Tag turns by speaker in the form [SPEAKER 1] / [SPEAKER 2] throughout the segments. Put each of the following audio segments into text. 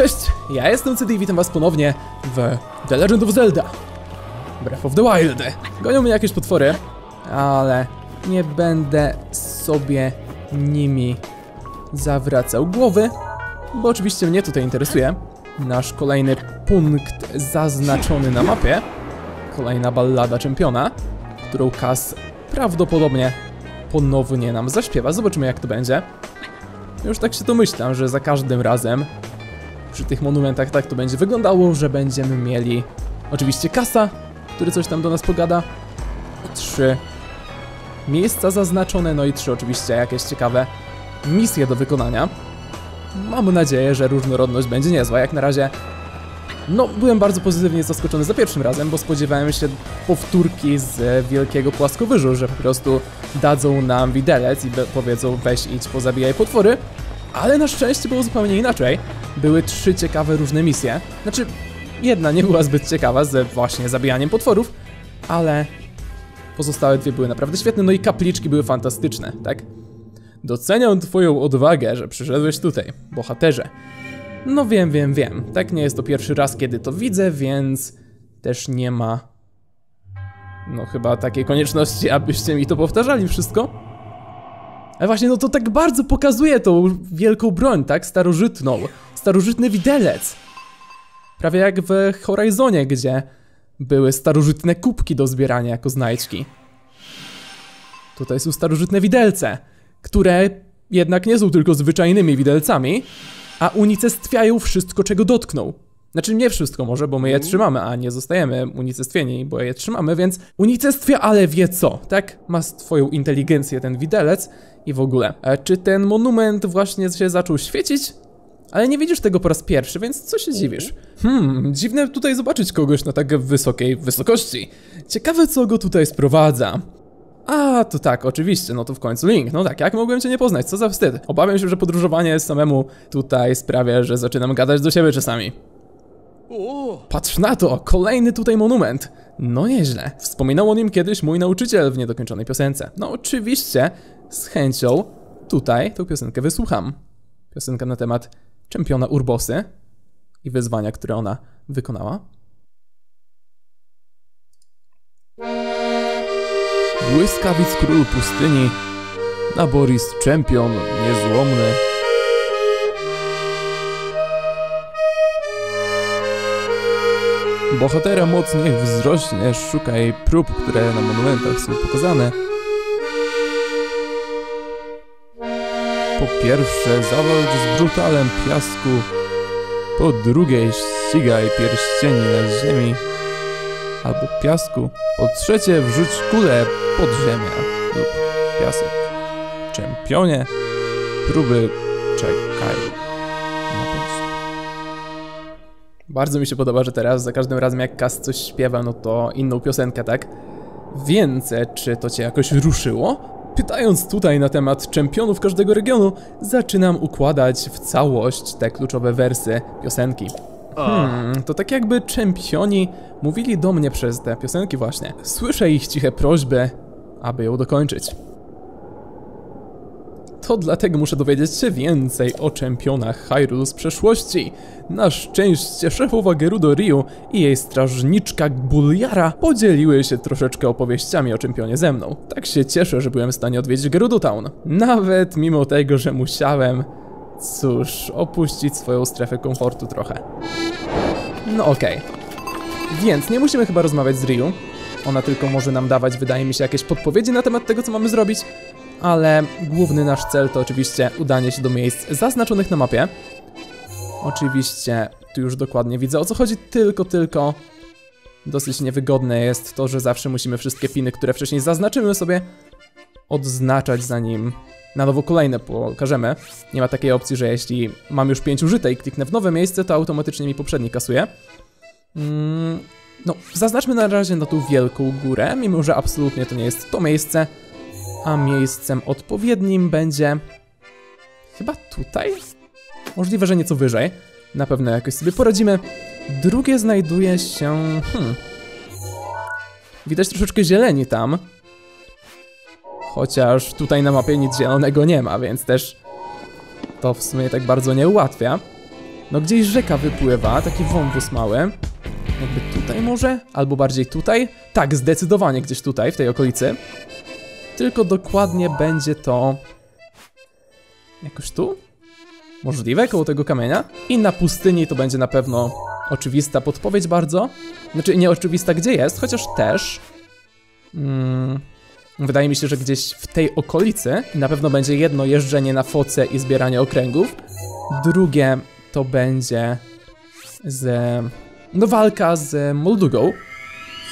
[SPEAKER 1] Cześć, ja jestem CD i witam was ponownie w The Legend of Zelda Breath of the Wild. Gonią mnie jakieś potwory, ale nie będę sobie nimi zawracał głowy, bo oczywiście mnie tutaj interesuje nasz kolejny punkt zaznaczony na mapie. Kolejna ballada czempiona, którą Kas prawdopodobnie ponownie nam zaśpiewa. Zobaczymy jak to będzie. Już tak się domyślam, że za każdym razem przy tych monumentach tak to będzie wyglądało, że będziemy mieli oczywiście kasa, który coś tam do nas pogada. Trzy miejsca zaznaczone, no i trzy oczywiście jakieś ciekawe misje do wykonania. Mam nadzieję, że różnorodność będzie niezła. Jak na razie, no, byłem bardzo pozytywnie zaskoczony za pierwszym razem, bo spodziewałem się powtórki z Wielkiego Płaskowyżu, że po prostu dadzą nam widelec i powiedzą weź idź pozabijaj potwory. Ale na szczęście było zupełnie inaczej. Były trzy ciekawe różne misje. Znaczy, jedna nie była zbyt ciekawa ze właśnie zabijaniem potworów, ale pozostałe dwie były naprawdę świetne, no i kapliczki były fantastyczne, tak? Doceniam twoją odwagę, że przyszedłeś tutaj, bohaterze. No wiem, wiem, wiem. Tak nie jest to pierwszy raz, kiedy to widzę, więc też nie ma... No chyba takiej konieczności, abyście mi to powtarzali wszystko. Ale właśnie, no to tak bardzo pokazuje tą wielką broń, tak? Starożytną. Starożytny widelec. Prawie jak w Horizonie, gdzie były starożytne kubki do zbierania jako znajdźki. Tutaj są starożytne widelce, które jednak nie są tylko zwyczajnymi widelcami, a unicestwiają wszystko, czego dotkną. Znaczy nie wszystko może, bo my je mhm. trzymamy, a nie zostajemy unicestwieni, bo je trzymamy, więc unicestwia, ale wie co, tak? Ma swoją inteligencję ten widelec i w ogóle. E, czy ten monument właśnie się zaczął świecić? Ale nie widzisz tego po raz pierwszy, więc co się dziwisz? Hmm, dziwne tutaj zobaczyć kogoś na tak wysokiej wysokości. Ciekawe co go tutaj sprowadza. A, to tak, oczywiście, no to w końcu Link. No tak, jak mogłem cię nie poznać, co za wstyd. Obawiam się, że podróżowanie samemu tutaj sprawia, że zaczynam gadać do siebie czasami. Patrz na to, kolejny tutaj monument. No nieźle. Wspominał o nim kiedyś mój nauczyciel w niedokończonej piosence. No oczywiście, z chęcią tutaj tę piosenkę wysłucham. Piosenka na temat czempiona Urbosy i wyzwania, które ona wykonała. Błyskawic król pustyni, Naboris czempion niezłomny. Bohatera moc niech wzrośnie, szukaj prób, które na monumentach są pokazane. Po pierwsze, zawalcz z brutalem piasku. Po drugie, ścigaj pierścieni na ziemi albo piasku. Po trzecie, wrzuć kulę pod ziemię lub piasek. Czempionie, próby czekają. Bardzo mi się podoba, że teraz za każdym razem jak Kas coś śpiewa, no to inną piosenkę, tak? Więc e, czy to cię jakoś ruszyło? Pytając tutaj na temat czempionów każdego regionu, zaczynam układać w całość te kluczowe wersy piosenki. Hmm, to tak jakby czempioni mówili do mnie przez te piosenki właśnie. Słyszę ich ciche prośby, aby ją dokończyć to dlatego muszę dowiedzieć się więcej o czempionach Hyrule z przeszłości. Na szczęście szefowa Gerudo Ryu i jej strażniczka Buliara podzieliły się troszeczkę opowieściami o czempionie ze mną. Tak się cieszę, że byłem w stanie odwiedzić Gerudo Town. Nawet mimo tego, że musiałem, cóż, opuścić swoją strefę komfortu trochę. No okej. Okay. Więc nie musimy chyba rozmawiać z Ryu. Ona tylko może nam dawać, wydaje mi się, jakieś podpowiedzi na temat tego, co mamy zrobić ale główny nasz cel to oczywiście udanie się do miejsc zaznaczonych na mapie. Oczywiście tu już dokładnie widzę o co chodzi, tylko, tylko dosyć niewygodne jest to, że zawsze musimy wszystkie piny, które wcześniej zaznaczymy sobie, odznaczać zanim na nowo kolejne pokażemy. Nie ma takiej opcji, że jeśli mam już 5 użyte i kliknę w nowe miejsce, to automatycznie mi poprzedni kasuje. Mm, no, zaznaczmy na razie na tą wielką górę, mimo że absolutnie to nie jest to miejsce, a miejscem odpowiednim będzie... Chyba tutaj? Możliwe, że nieco wyżej. Na pewno jakoś sobie poradzimy. Drugie znajduje się... Hmm. Widać troszeczkę zieleni tam. Chociaż tutaj na mapie nic zielonego nie ma, więc też to w sumie tak bardzo nie ułatwia. No gdzieś rzeka wypływa, taki wąwóz mały. Jakby tutaj może? Albo bardziej tutaj? Tak, zdecydowanie gdzieś tutaj, w tej okolicy. Tylko dokładnie będzie to... Jakoś tu? Możliwe, koło tego kamienia? I na pustyni to będzie na pewno oczywista podpowiedź bardzo. Znaczy, nie oczywista gdzie jest, chociaż też. Mm, wydaje mi się, że gdzieś w tej okolicy na pewno będzie jedno jeżdżenie na foce i zbieranie okręgów. Drugie to będzie z... no walka z Moldugą.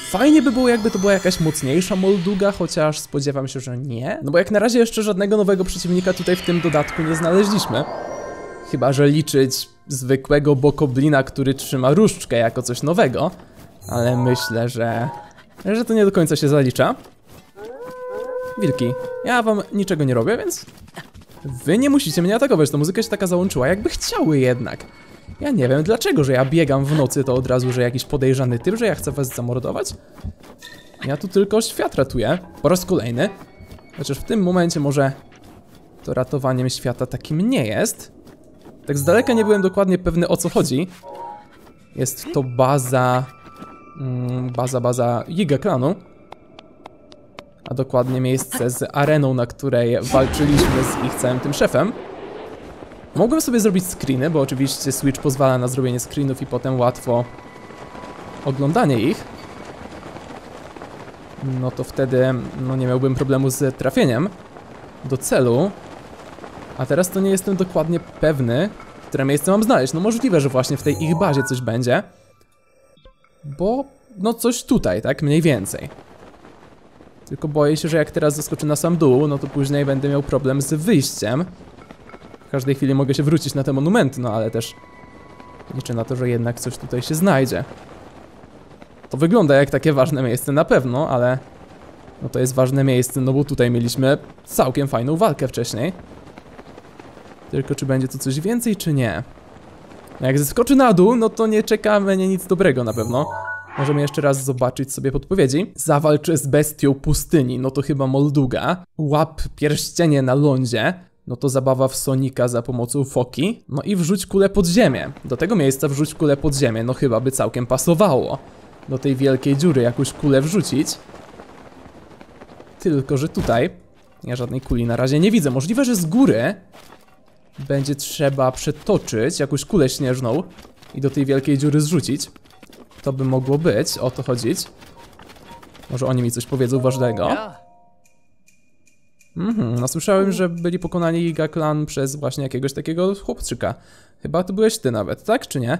[SPEAKER 1] Fajnie by było, jakby to była jakaś mocniejsza Molduga, chociaż spodziewam się, że nie. No bo jak na razie jeszcze żadnego nowego przeciwnika tutaj w tym dodatku nie znaleźliśmy. Chyba, że liczyć zwykłego bokoblina, który trzyma różdżkę jako coś nowego. Ale myślę, że... że to nie do końca się zalicza. Wilki, ja wam niczego nie robię, więc... Wy nie musicie mnie atakować, to muzyka się taka załączyła, jakby chciały jednak. Ja nie wiem dlaczego, że ja biegam w nocy, to od razu, że jakiś podejrzany typ, że ja chcę was zamordować. Ja tu tylko świat ratuję, po raz kolejny. Chociaż w tym momencie może to ratowaniem świata takim nie jest. Tak z daleka nie byłem dokładnie pewny o co chodzi. Jest to baza... Mm, baza, baza Giga Klanu. A dokładnie miejsce z areną, na której walczyliśmy z ich całym tym szefem. Mogłem sobie zrobić screeny, bo oczywiście Switch pozwala na zrobienie screenów i potem łatwo oglądanie ich. No to wtedy no nie miałbym problemu z trafieniem do celu. A teraz to nie jestem dokładnie pewny, które miejsce mam znaleźć. No możliwe, że właśnie w tej ich bazie coś będzie. Bo, no coś tutaj, tak? Mniej więcej. Tylko boję się, że jak teraz zaskoczę na sam dół, no to później będę miał problem z wyjściem. W każdej chwili mogę się wrócić na te monumenty, no ale też liczę na to, że jednak coś tutaj się znajdzie. To wygląda jak takie ważne miejsce na pewno, ale no to jest ważne miejsce, no bo tutaj mieliśmy całkiem fajną walkę wcześniej. Tylko czy będzie tu coś więcej, czy nie? Jak zeskoczy na dół, no to nie czekamy nie nic dobrego na pewno. Możemy jeszcze raz zobaczyć sobie podpowiedzi. Zawalcz z bestią pustyni, no to chyba Molduga. Łap pierścienie na lądzie, no to zabawa w Sonika za pomocą foki. No i wrzuć kulę pod ziemię. Do tego miejsca wrzuć kulę pod ziemię, no chyba by całkiem pasowało. Do tej wielkiej dziury jakąś kulę wrzucić. Tylko, że tutaj ja żadnej kuli na razie nie widzę. Możliwe, że z góry będzie trzeba przetoczyć jakąś kulę śnieżną i do tej wielkiej dziury zrzucić. To by mogło być, o to chodzić. Może oni mi coś powiedzą ważnego. Mhm, no słyszałem, że byli pokonani Giga Clan przez właśnie jakiegoś takiego chłopczyka. Chyba to byłeś ty nawet, tak czy nie?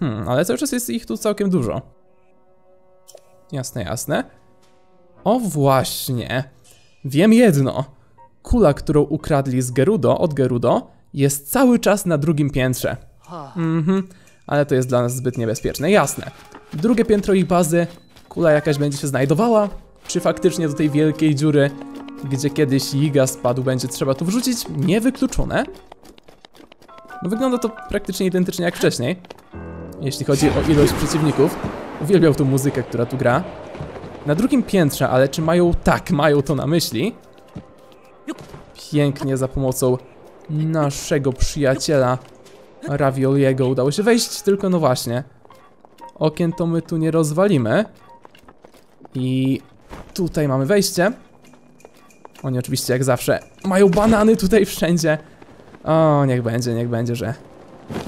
[SPEAKER 1] Hmm, ale cały czas jest ich tu całkiem dużo. Jasne, jasne. O właśnie. Wiem jedno. Kula, którą ukradli z Gerudo, od Gerudo, jest cały czas na drugim piętrze. Mhm, ale to jest dla nas zbyt niebezpieczne, jasne. Drugie piętro ich bazy, kula jakaś będzie się znajdowała. Czy faktycznie do tej wielkiej dziury, gdzie kiedyś Giga spadł, będzie trzeba tu wrzucić? Niewykluczone. No wygląda to praktycznie identycznie jak wcześniej. Jeśli chodzi o ilość przeciwników. Uwielbiał tą muzykę, która tu gra. Na drugim piętrze, ale czy mają... Tak, mają to na myśli. Pięknie za pomocą naszego przyjaciela Ravioliego udało się wejść, tylko no właśnie. Okien to my tu nie rozwalimy. I tutaj mamy wejście. Oni oczywiście jak zawsze mają banany tutaj wszędzie. O, niech będzie, niech będzie, że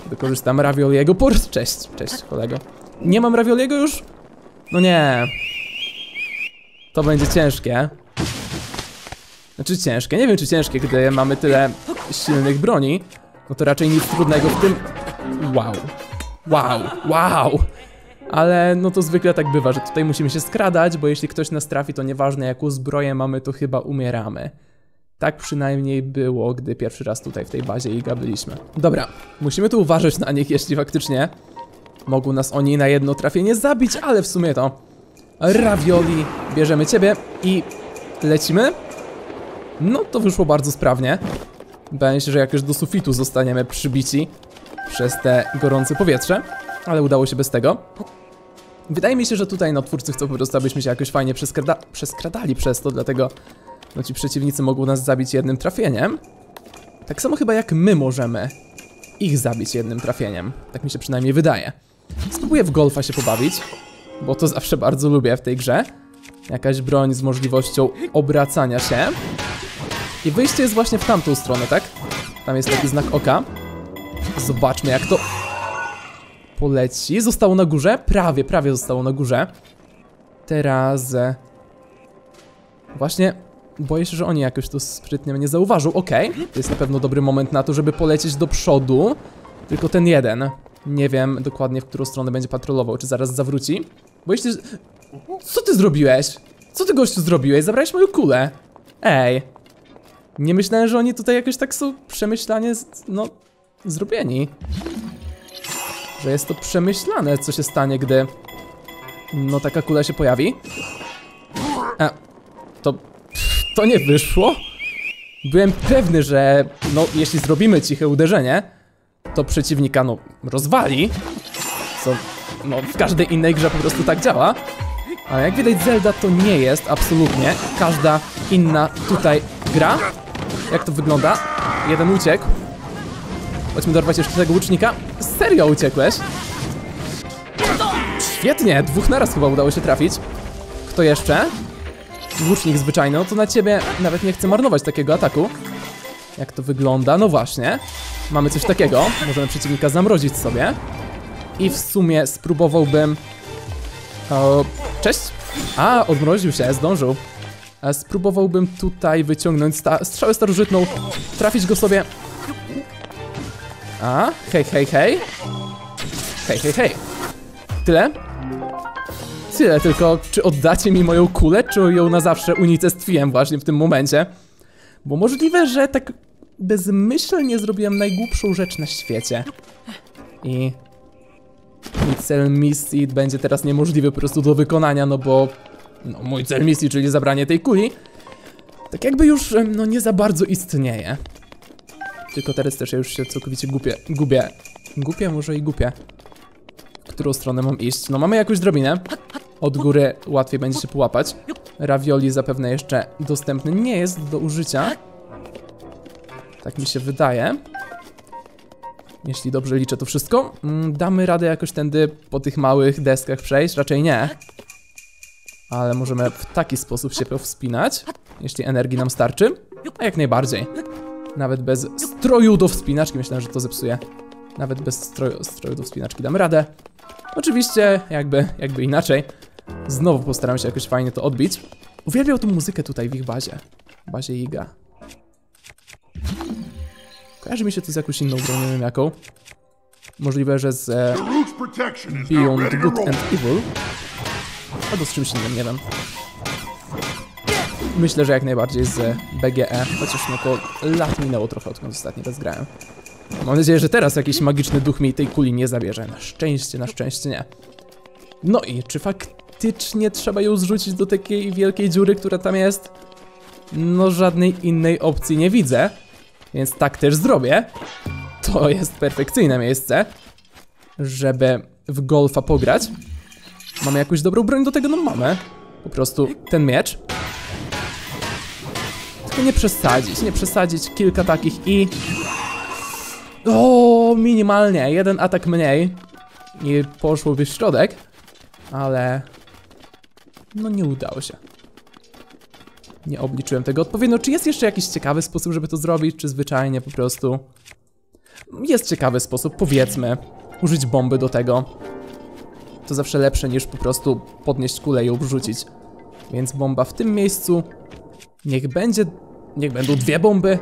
[SPEAKER 1] wykorzystam Ravioliego. Por... Cześć, cześć kolego. Nie mam Ravioliego już? No nie. To będzie ciężkie. Znaczy ciężkie, nie wiem czy ciężkie, gdy mamy tyle silnych broni. No to raczej nic trudnego w tym... Wow. Wow, wow. Ale no to zwykle tak bywa, że tutaj musimy się skradać, bo jeśli ktoś nas trafi, to nieważne jaką zbroję mamy, to chyba umieramy. Tak przynajmniej było, gdy pierwszy raz tutaj w tej bazie Iga byliśmy. Dobra, musimy tu uważać na nich, jeśli faktycznie mogą nas oni na jedno trafienie zabić, ale w sumie to ravioli, bierzemy ciebie i lecimy. No to wyszło bardzo sprawnie. Bałem się, że jakoś do sufitu zostaniemy przybici przez te gorące powietrze, ale udało się bez tego. Wydaje mi się, że tutaj no twórcy chcą po prostu, abyśmy się jakoś fajnie przeskrada przeskradali przez to, dlatego no ci przeciwnicy mogą nas zabić jednym trafieniem. Tak samo chyba jak my możemy ich zabić jednym trafieniem. Tak mi się przynajmniej wydaje. Spróbuję w golfa się pobawić, bo to zawsze bardzo lubię w tej grze. Jakaś broń z możliwością obracania się. I wyjście jest właśnie w tamtą stronę, tak? Tam jest taki znak oka. Zobaczmy jak to poleci. Zostało na górze? Prawie, prawie zostało na górze. Teraz... e, Właśnie boję się, że oni jakoś to sprytnie mnie zauważą. Okej, to jest na pewno dobry moment na to, żeby polecieć do przodu. Tylko ten jeden. Nie wiem dokładnie, w którą stronę będzie patrolował, czy zaraz zawróci. Się, że... Co ty zrobiłeś? Co ty gościu zrobiłeś? Zabrałeś moją kulę. Ej. Nie myślałem, że oni tutaj jakoś tak są przemyślanie, no, zrobieni. Że jest to przemyślane, co się stanie, gdy, no, taka kula się pojawi. A, to, to nie wyszło. Byłem pewny, że, no, jeśli zrobimy ciche uderzenie, to przeciwnika, no, rozwali. Co, no, w każdej innej grze po prostu tak działa. Ale jak widać Zelda to nie jest absolutnie każda inna tutaj gra. Jak to wygląda? Jeden uciekł. Chodźmy dorwać jeszcze tego łucznika. Serio uciekłeś? Świetnie, dwóch naraz chyba udało się trafić. Kto jeszcze? Łucznik zwyczajny, no to na ciebie nawet nie chcę marnować takiego ataku. Jak to wygląda? No właśnie. Mamy coś takiego. Możemy przeciwnika zamrozić sobie. I w sumie spróbowałbym... O, cześć. A, odmroził się, zdążył. Spróbowałbym tutaj wyciągnąć sta strzałę starożytną, trafić go sobie. A, hej, hej, hej. Hej, hej, hej. Tyle? Tyle, tylko czy oddacie mi moją kulę, czy ją na zawsze unicestwiłem właśnie w tym momencie? Bo możliwe, że tak bezmyślnie zrobiłem najgłupszą rzecz na świecie. I... Mój cel misji będzie teraz niemożliwy po prostu do wykonania, no bo... No, mój cel misji, czyli zabranie tej kuli, tak jakby już, no nie za bardzo istnieje. Tylko teraz też ja już się całkowicie gubię, gubię. Gubię, może i gubię. W którą stronę mam iść? No mamy jakąś drobinę. Od góry łatwiej będzie się połapać. Ravioli zapewne jeszcze dostępny nie jest do użycia. Tak mi się wydaje. Jeśli dobrze liczę to wszystko. Mm, Damy radę jakoś tędy po tych małych deskach przejść? Raczej nie. Ale możemy w taki sposób się powspinać, jeśli energii nam starczy. A jak najbardziej. Nawet bez stroju do wspinaczki, myślałem, że to zepsuje. Nawet bez stroju, stroju do wspinaczki dam radę. Oczywiście, jakby, jakby inaczej. Znowu postaram się jakoś fajnie to odbić. Uwielbiał tą muzykę tutaj w ich bazie. Bazie Iga. Kojarzy mi się to z jakąś inną grą, nie wiem jaką. Możliwe, że z e, Beyond Good and Evil. Albo z czymś innym, nie wiem. Myślę, że jak najbardziej z BGE, chociaż no to lat minęło trochę odkąd ostatni raz grałem. Mam nadzieję, że teraz jakiś magiczny duch mi tej kuli nie zabierze. Na szczęście, na szczęście nie. No i czy faktycznie trzeba ją zrzucić do takiej wielkiej dziury, która tam jest? No żadnej innej opcji nie widzę, więc tak też zrobię. To jest perfekcyjne miejsce, żeby w golfa pograć. Mamy jakąś dobrą broń do tego? No mamy. Po prostu ten miecz. Tylko nie przesadzić, nie przesadzić. Kilka takich i... O, minimalnie. Jeden atak mniej. I poszłoby w środek. Ale... No nie udało się. Nie obliczyłem tego odpowiednio. Czy jest jeszcze jakiś ciekawy sposób, żeby to zrobić? Czy zwyczajnie po prostu... Jest ciekawy sposób, powiedzmy. Użyć bomby do tego to zawsze lepsze niż po prostu podnieść kulę i ją wrzucić. Więc bomba w tym miejscu. Niech będzie. Niech będą dwie bomby.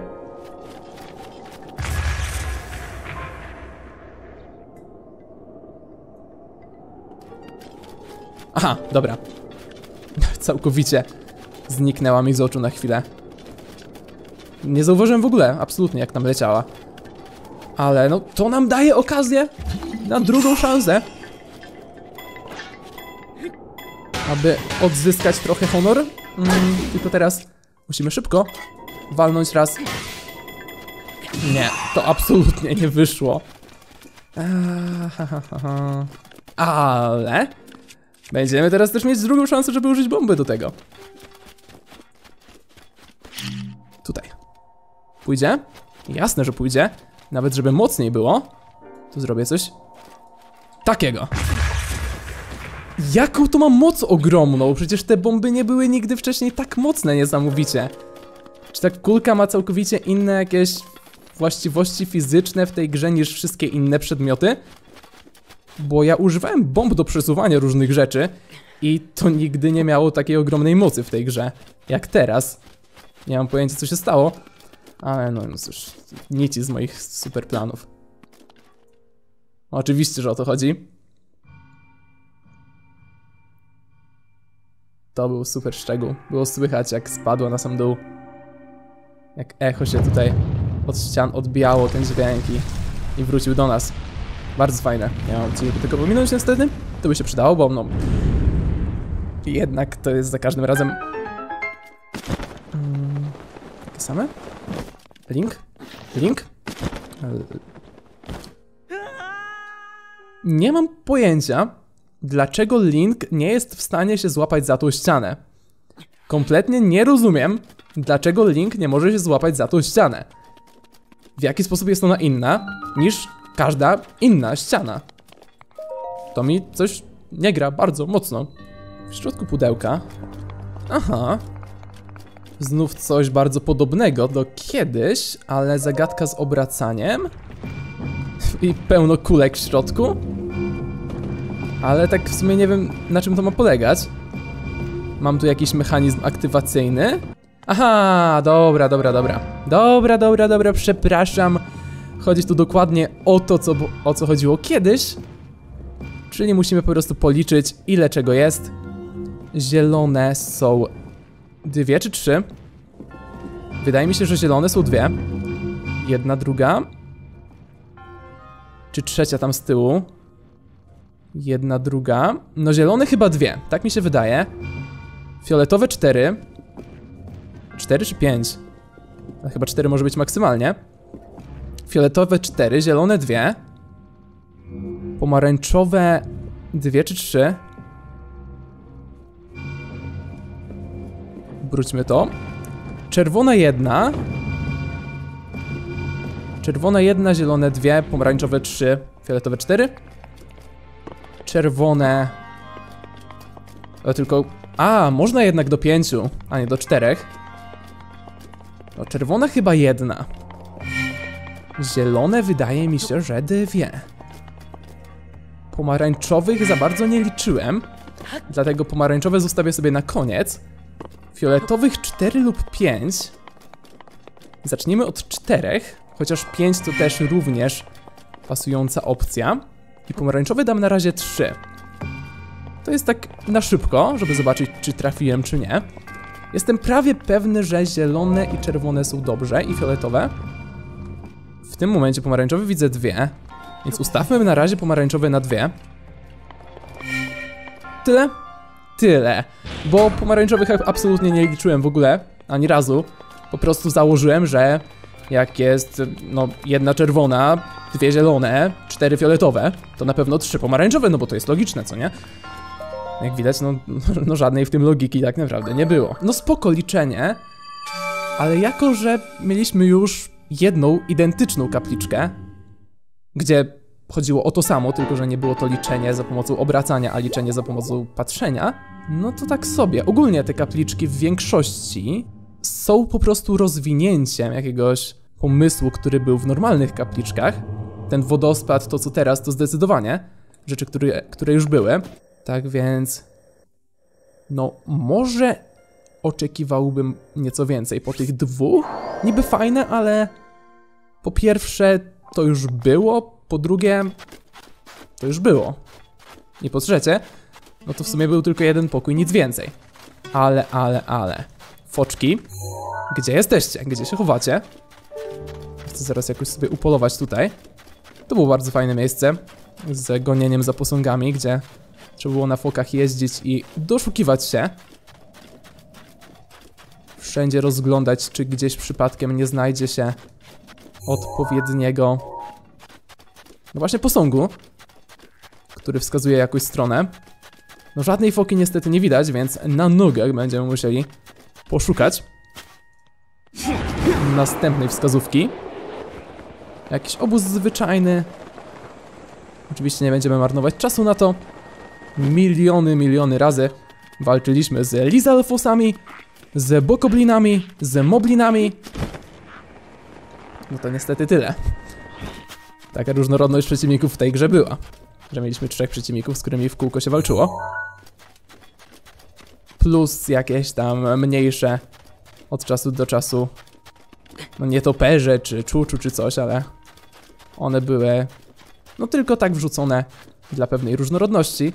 [SPEAKER 1] Aha, dobra. Całkowicie zniknęła mi z oczu na chwilę. Nie zauważyłem w ogóle, absolutnie, jak tam leciała. Ale no, to nam daje okazję na drugą szansę aby odzyskać trochę honor. Mm, tylko teraz musimy szybko walnąć raz. Nie, to absolutnie nie wyszło. Eee. Ale będziemy teraz też mieć drugą szansę, żeby użyć bomby do tego. Tutaj. Pójdzie? Jasne, że pójdzie. nawet żeby mocniej było, to zrobię coś takiego. Jaką to ma moc ogromną? Przecież te bomby nie były nigdy wcześniej tak mocne niesamowicie. Czy ta kulka ma całkowicie inne jakieś właściwości fizyczne w tej grze niż wszystkie inne przedmioty? Bo ja używałem bomb do przesuwania różnych rzeczy i to nigdy nie miało takiej ogromnej mocy w tej grze, jak teraz. Nie mam pojęcia co się stało, ale no, no cóż, nic z moich super planów. Oczywiście, że o to chodzi. To był super szczegół. Było słychać jak spadła na sam dół. Jak echo się tutaj od ścian odbijało ten dźwięk i, i wrócił do nas. Bardzo fajne. Nie mam tylko pominąć niestety. To by się przydało, bo no... Jednak to jest za każdym razem... Mm, takie same? Link? Link? Nie mam pojęcia, dlaczego Link nie jest w stanie się złapać za tą ścianę. Kompletnie nie rozumiem, dlaczego Link nie może się złapać za tą ścianę. W jaki sposób jest ona inna niż każda inna ściana. To mi coś nie gra bardzo mocno. W środku pudełka. Aha. Znów coś bardzo podobnego do kiedyś, ale zagadka z obracaniem. I pełno kulek w środku. Ale tak w sumie nie wiem na czym to ma polegać. Mam tu jakiś mechanizm aktywacyjny. Aha, dobra, dobra, dobra. Dobra, dobra, dobra, przepraszam. Chodzi tu dokładnie o to, co, o co chodziło kiedyś. Czyli musimy po prostu policzyć, ile czego jest. Zielone są dwie czy trzy. Wydaje mi się, że zielone są dwie. Jedna, druga. Czy trzecia tam z tyłu? Jedna, druga. No zielone chyba dwie, tak mi się wydaje. Fioletowe cztery. Cztery czy pięć? No, chyba cztery może być maksymalnie. Fioletowe cztery, zielone dwie. Pomarańczowe dwie czy trzy. Wróćmy to. Czerwona jedna. Czerwona jedna, zielone dwie, pomarańczowe trzy, fioletowe cztery czerwone... O, tylko... A, można jednak do pięciu, a nie do czterech. No, czerwona chyba jedna. Zielone wydaje mi się, że dwie. Pomarańczowych za bardzo nie liczyłem, dlatego pomarańczowe zostawię sobie na koniec. Fioletowych 4 lub 5. Zacznijmy od czterech, chociaż 5 to też również pasująca opcja. I pomarańczowy dam na razie 3. To jest tak na szybko, żeby zobaczyć, czy trafiłem, czy nie. Jestem prawie pewny, że zielone i czerwone są dobrze i fioletowe. W tym momencie pomarańczowy widzę dwie, więc ustawmy na razie pomarańczowe na dwie. Tyle? Tyle. Bo pomarańczowych absolutnie nie liczyłem w ogóle, ani razu. Po prostu założyłem, że jak jest no, jedna czerwona, dwie zielone, cztery fioletowe, to na pewno trzy pomarańczowe, no bo to jest logiczne, co nie? Jak widać, no, no żadnej w tym logiki tak naprawdę nie było. No spoko liczenie, ale jako, że mieliśmy już jedną identyczną kapliczkę, gdzie chodziło o to samo, tylko że nie było to liczenie za pomocą obracania, a liczenie za pomocą patrzenia, no to tak sobie. Ogólnie te kapliczki w większości są po prostu rozwinięciem jakiegoś pomysłu, który był w normalnych kapliczkach. Ten wodospad, to co teraz, to zdecydowanie rzeczy, które, które już były. Tak więc, no może oczekiwałbym nieco więcej po tych dwóch. Niby fajne, ale po pierwsze to już było, po drugie to już było. I po trzecie, no to w sumie był tylko jeden pokój, nic więcej. Ale, ale, ale. Foczki, gdzie jesteście? Gdzie się chowacie? Chcę zaraz jakoś sobie upolować tutaj. To było bardzo fajne miejsce z gonieniem za posągami, gdzie trzeba było na fokach jeździć i doszukiwać się. Wszędzie rozglądać, czy gdzieś przypadkiem nie znajdzie się odpowiedniego no właśnie posągu, który wskazuje jakąś stronę. No żadnej foki niestety nie widać, więc na nogach będziemy musieli poszukać następnej wskazówki. Jakiś obóz zwyczajny. Oczywiście nie będziemy marnować czasu na to. Miliony, miliony razy walczyliśmy z Lizalfosami, z Bokoblinami, z Moblinami. No to niestety tyle. Taka różnorodność przeciwników w tej grze była. Że mieliśmy trzech przeciwników, z którymi w kółko się walczyło. Plus jakieś tam mniejsze od czasu do czasu. No nie toperze, czy czuczu, czy coś, ale one były no tylko tak wrzucone dla pewnej różnorodności.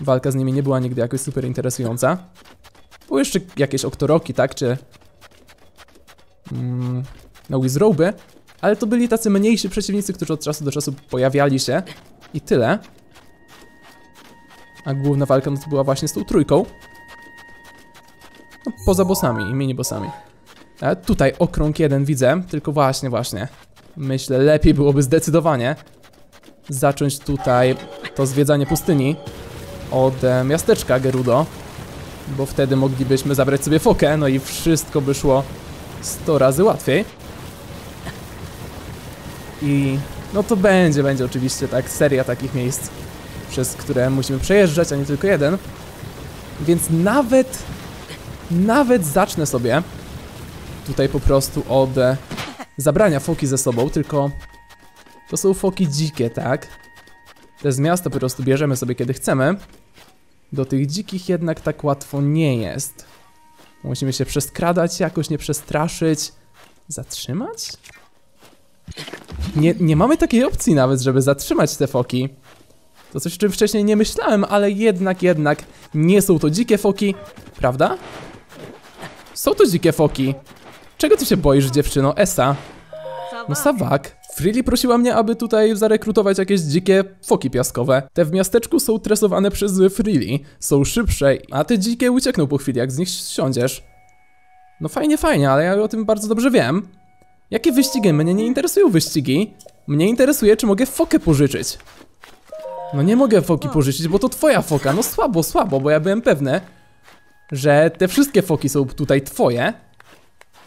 [SPEAKER 1] Walka z nimi nie była nigdy jakoś super interesująca. Były jeszcze jakieś oktoroki, tak, czy... Mm, no Wizroby, ale to byli tacy mniejsi przeciwnicy, którzy od czasu do czasu pojawiali się i tyle. A główna walka no to była właśnie z tą trójką. Poza bossami i mini-bossami. A tutaj okrąg jeden widzę, tylko właśnie, właśnie. Myślę, lepiej byłoby zdecydowanie zacząć tutaj to zwiedzanie pustyni od e, miasteczka Gerudo, bo wtedy moglibyśmy zabrać sobie fokę, no i wszystko by szło 100 razy łatwiej. I no to będzie, będzie oczywiście tak seria takich miejsc, przez które musimy przejeżdżać, a nie tylko jeden. Więc nawet, nawet zacznę sobie tutaj po prostu od e, zabrania foki ze sobą, tylko to są foki dzikie, tak? Te z miasta po prostu bierzemy sobie kiedy chcemy. Do tych dzikich jednak tak łatwo nie jest. Musimy się przeskradać jakoś, nie przestraszyć. Zatrzymać? Nie, nie mamy takiej opcji nawet, żeby zatrzymać te foki. To coś, o czym wcześniej nie myślałem, ale jednak, jednak nie są to dzikie foki, prawda? Są to dzikie foki. Czego ty się boisz, dziewczyno? Esa. No Sawak. Freely prosiła mnie, aby tutaj zarekrutować jakieś dzikie foki piaskowe. Te w miasteczku są tresowane przez Freely, są szybsze, a te dzikie uciekną po chwili, jak z nich siądziesz. No fajnie, fajnie, ale ja o tym bardzo dobrze wiem. Jakie wyścigi? Mnie nie interesują wyścigi. Mnie interesuje, czy mogę fokę pożyczyć. No nie mogę foki pożyczyć, bo to twoja foka. No słabo, słabo, bo ja byłem pewny, że te wszystkie foki są tutaj twoje.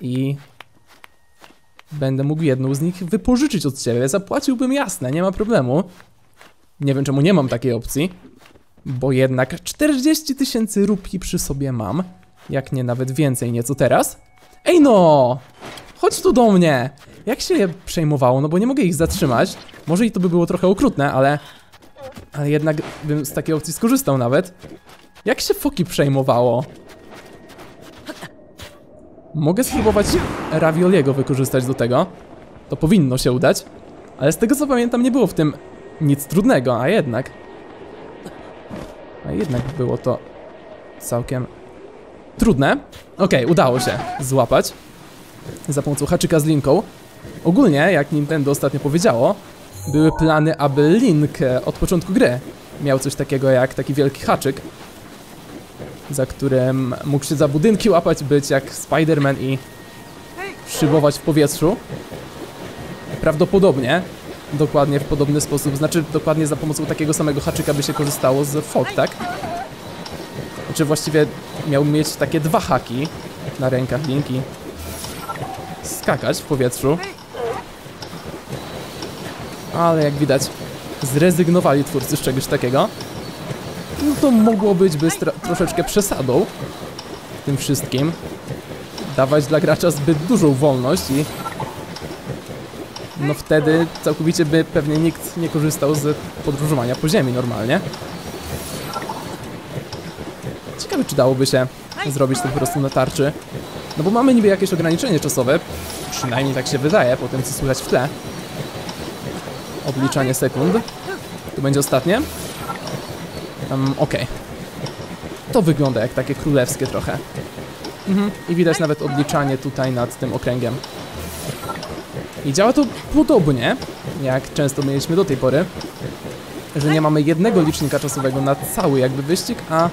[SPEAKER 1] I będę mógł jedną z nich wypożyczyć od ciebie. Zapłaciłbym jasne, nie ma problemu. Nie wiem czemu nie mam takiej opcji. Bo jednak 40 tysięcy rupii przy sobie mam. Jak nie nawet więcej nieco teraz. Ej no! Chodź tu do mnie! Jak się je przejmowało? No bo nie mogę ich zatrzymać. Może i to by było trochę okrutne, ale... Ale jednak bym z takiej opcji skorzystał nawet. Jak się foki przejmowało? Mogę spróbować ravioliego wykorzystać do tego. To powinno się udać. Ale z tego co pamiętam nie było w tym nic trudnego, a jednak. A jednak było to całkiem trudne. Okej, okay, udało się złapać. Za pomocą haczyka z linką. Ogólnie, jak Nintendo ostatnio powiedziało, były plany, aby Link od początku gry miał coś takiego jak taki wielki haczyk, za którym mógł się za budynki łapać, być jak Spider-Man i szybować w powietrzu. Prawdopodobnie dokładnie w podobny sposób, znaczy dokładnie za pomocą takiego samego haczyka by się korzystało z fog, tak? Znaczy właściwie miał mieć takie dwa haki na rękach linki. Skakać w powietrzu. Ale jak widać zrezygnowali twórcy z czegoś takiego no to mogło być by troszeczkę przesadą tym wszystkim. Dawać dla gracza zbyt dużą wolność i no wtedy całkowicie by pewnie nikt nie korzystał z podróżowania po ziemi normalnie. Ciekawe, czy dałoby się zrobić to po prostu na tarczy. No bo mamy niby jakieś ograniczenie czasowe, przynajmniej tak się wydaje, po tym co słychać w tle. Obliczanie sekund. Tu będzie ostatnie. Um, Okej. Okay. To wygląda jak takie królewskie trochę. Mhm. I widać nawet odliczanie tutaj nad tym okręgiem. I działa to podobnie, jak często mieliśmy do tej pory, że nie mamy jednego licznika czasowego na cały jakby wyścig, a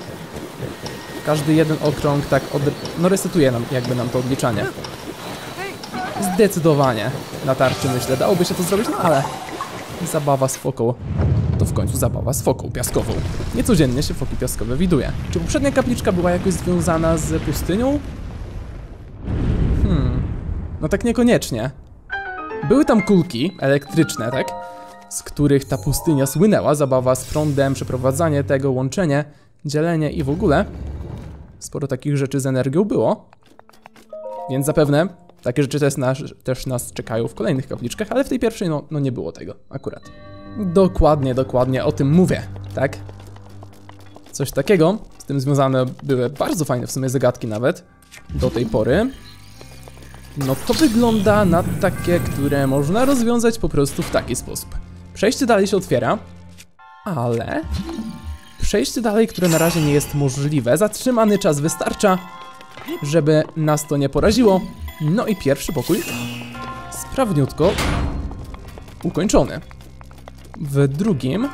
[SPEAKER 1] każdy jeden okrąg tak od... no resetuje nam jakby nam to odliczanie. Zdecydowanie na tarczy myślę, dałoby się to zrobić, no ale zabawa z foką to w końcu zabawa z foką piaskową. Niecodziennie się foki piaskowe widuje. Czy poprzednia kapliczka była jakoś związana z pustynią? Hmm, no tak niekoniecznie. Były tam kulki elektryczne, tak? Z których ta pustynia słynęła. Zabawa z prądem, przeprowadzanie tego, łączenie, dzielenie i w ogóle. Sporo takich rzeczy z energią było. Więc zapewne takie rzeczy też nas, też nas czekają w kolejnych kapliczkach, ale w tej pierwszej no, no nie było tego akurat. Dokładnie, dokładnie o tym mówię, tak? Coś takiego, z tym związane były bardzo fajne w sumie zagadki nawet, do tej pory. No to wygląda na takie, które można rozwiązać po prostu w taki sposób. Przejście dalej się otwiera, ale przejście dalej, które na razie nie jest możliwe. Zatrzymany czas wystarcza, żeby nas to nie poraziło. No i pierwszy pokój sprawniutko ukończony. W drugim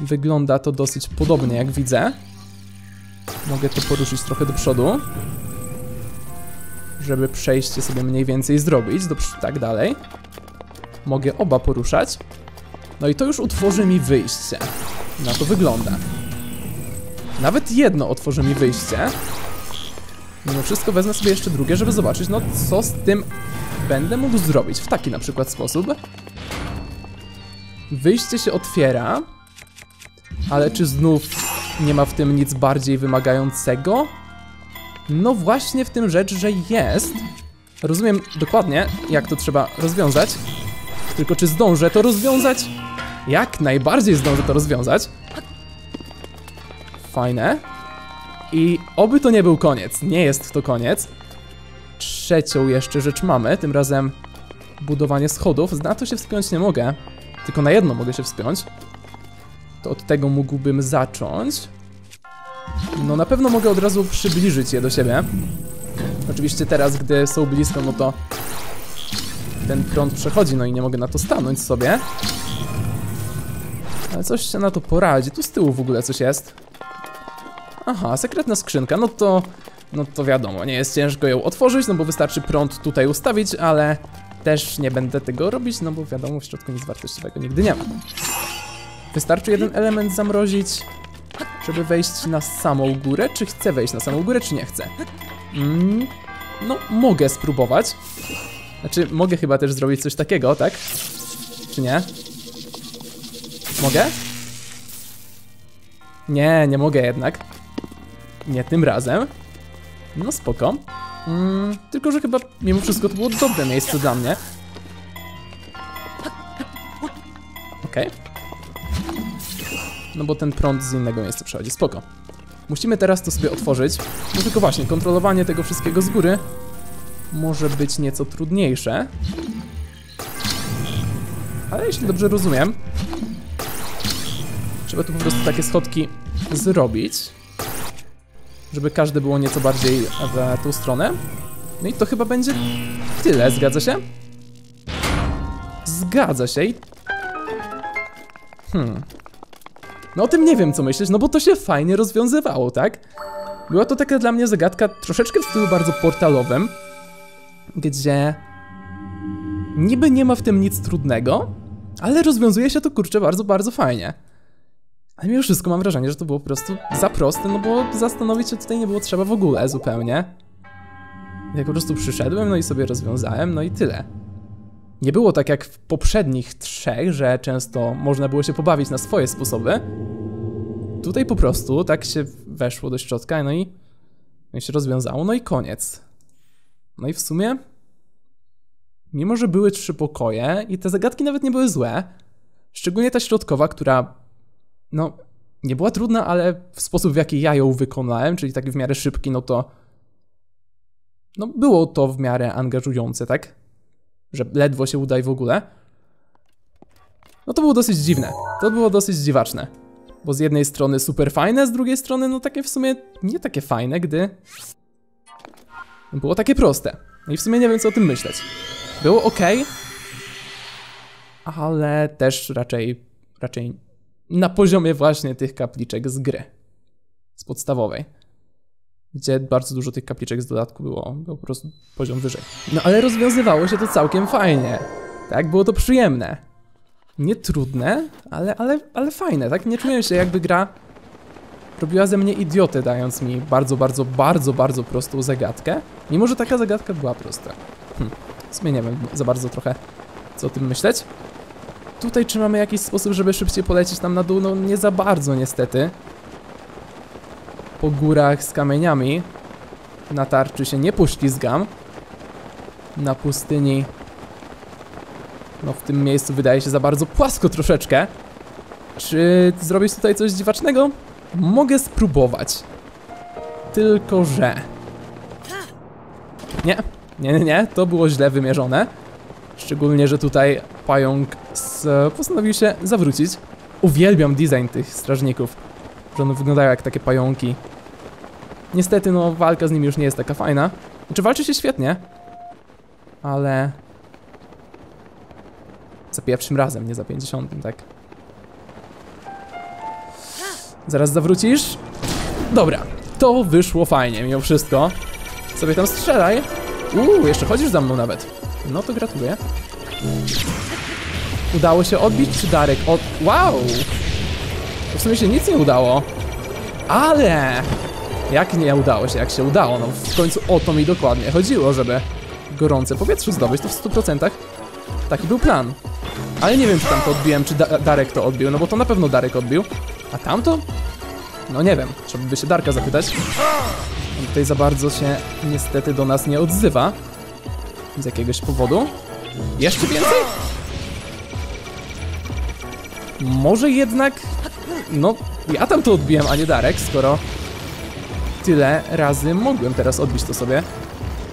[SPEAKER 1] wygląda to dosyć podobnie, jak widzę. Mogę to poruszyć trochę do przodu, żeby przejście sobie mniej więcej zrobić, do, tak dalej. Mogę oba poruszać. No i to już utworzy mi wyjście. Na to wygląda. Nawet jedno otworzy mi wyjście. Mimo wszystko wezmę sobie jeszcze drugie, żeby zobaczyć, no co z tym będę mógł zrobić. W taki na przykład sposób. Wyjście się otwiera. Ale czy znów nie ma w tym nic bardziej wymagającego? No właśnie w tym rzecz, że jest. Rozumiem dokładnie, jak to trzeba rozwiązać. Tylko czy zdążę to rozwiązać? Jak najbardziej zdążę to rozwiązać. Fajne. I oby to nie był koniec. Nie jest to koniec. Trzecią jeszcze rzecz mamy, tym razem budowanie schodów. Na to się wspiąć nie mogę. Tylko na jedno mogę się wspiąć. To od tego mógłbym zacząć. No na pewno mogę od razu przybliżyć je do siebie. Oczywiście teraz, gdy są blisko, no to ten prąd przechodzi, no i nie mogę na to stanąć sobie. Ale coś się na to poradzi. Tu z tyłu w ogóle coś jest. Aha, sekretna skrzynka, no to... No to wiadomo, nie jest ciężko ją otworzyć, no bo wystarczy prąd tutaj ustawić, ale też nie będę tego robić, no bo wiadomo, w środku nic wartościowego nigdy nie ma. Wystarczy jeden element zamrozić, żeby wejść na samą górę. Czy chcę wejść na samą górę, czy nie chcę? Mm, no, mogę spróbować. Znaczy, mogę chyba też zrobić coś takiego, tak? Czy nie? Mogę? Nie, nie mogę jednak. Nie tym razem. No spoko. Mm, tylko, że chyba mimo wszystko to było dobre miejsce dla mnie. Okej. Okay. No bo ten prąd z innego miejsca przechodzi. Spoko. Musimy teraz to sobie otworzyć. No tylko właśnie, kontrolowanie tego wszystkiego z góry może być nieco trudniejsze. Ale jeśli dobrze rozumiem, trzeba tu po prostu takie schodki zrobić żeby każde było nieco bardziej w tą stronę. No i to chyba będzie tyle, zgadza się? Zgadza się i... Hmm. No o tym nie wiem co myśleć, no bo to się fajnie rozwiązywało, tak? Była to taka dla mnie zagadka troszeczkę w stylu bardzo portalowym, gdzie niby nie ma w tym nic trudnego, ale rozwiązuje się to kurczę bardzo, bardzo fajnie. Ale mimo wszystko mam wrażenie, że to było po prostu za proste, no bo zastanowić się tutaj nie było trzeba w ogóle zupełnie. Jak po prostu przyszedłem, no i sobie rozwiązałem, no i tyle. Nie było tak jak w poprzednich trzech, że często można było się pobawić na swoje sposoby. Tutaj po prostu tak się weszło do środka, no i, no i się rozwiązało, no i koniec. No i w sumie, mimo że były trzy pokoje i te zagadki nawet nie były złe, szczególnie ta środkowa, która no, nie była trudna, ale w sposób, w jaki ja ją wykonałem, czyli taki w miarę szybki, no to. No, było to w miarę angażujące, tak? Że ledwo się udaje w ogóle. No to było dosyć dziwne. To było dosyć dziwaczne. Bo z jednej strony super fajne, z drugiej strony, no takie w sumie nie takie fajne, gdy. Było takie proste. I w sumie nie wiem, co o tym myśleć. Było ok, ale też raczej, raczej na poziomie właśnie tych kapliczek z gry. Z podstawowej. Gdzie bardzo dużo tych kapliczek z dodatku było, było po prostu poziom wyżej. No ale rozwiązywało się to całkiem fajnie. Tak, było to przyjemne. Nie trudne, ale, ale, ale fajne, tak? Nie czułem się jakby gra robiła ze mnie idiotę, dając mi bardzo, bardzo, bardzo, bardzo prostą zagadkę. Mimo, że taka zagadka była prosta. Hm. W za bardzo trochę co o tym myśleć. Tutaj czy mamy jakiś sposób, żeby szybciej polecieć tam na dół? No nie za bardzo niestety. Po górach z kamieniami na tarczy się nie poślizgam. Na pustyni no w tym miejscu wydaje się za bardzo płasko troszeczkę. Czy zrobić tutaj coś dziwacznego? Mogę spróbować. Tylko, że... Nie, nie, nie, nie, to było źle wymierzone. Szczególnie, że tutaj pająk postanowił się zawrócić. Uwielbiam design tych strażników. Że one wyglądają jak takie pająki. Niestety, no, walka z nimi już nie jest taka fajna. Znaczy, walczy się świetnie. Ale... Za pierwszym razem, nie za pięćdziesiątym, tak? Zaraz zawrócisz? Dobra, to wyszło fajnie mimo wszystko. Sobie tam strzelaj. Uuu, jeszcze chodzisz za mną nawet. No to gratuluję. Udało się odbić, czy Darek od... Wow! To w sumie się nic nie udało. Ale... Jak nie udało się, jak się udało? No w końcu o to mi dokładnie chodziło, żeby gorące powietrze zdobyć, to w 100% taki był plan. Ale nie wiem, czy tam to odbiłem, czy da Darek to odbił, no bo to na pewno Darek odbił. A tamto? No nie wiem, trzeba by się Darka zapytać. On tutaj za bardzo się niestety do nas nie odzywa. Z jakiegoś powodu. Jeszcze więcej? Może jednak... No, ja tam to odbiłem, a nie Darek, skoro tyle razy mogłem teraz odbić to sobie